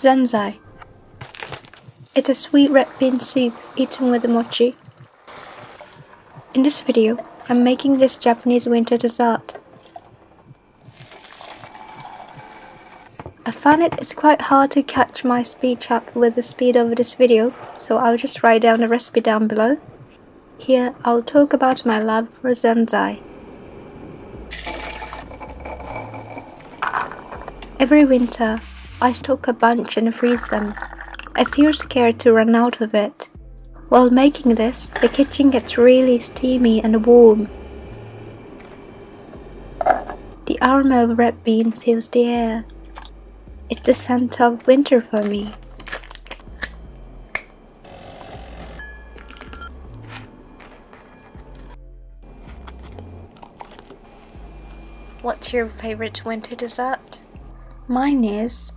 Zenzai. It's a sweet red bean soup eaten with mochi. In this video, I'm making this Japanese winter dessert. I find it is quite hard to catch my speech up with the speed of this video, so I'll just write down the recipe down below. Here, I'll talk about my love for Zenzai. Every winter, I stock a bunch and freeze them. I feel scared to run out of it. While making this, the kitchen gets really steamy and warm. The aroma of red bean fills the air. It's the scent of winter for me. What's your favorite winter dessert? Mine is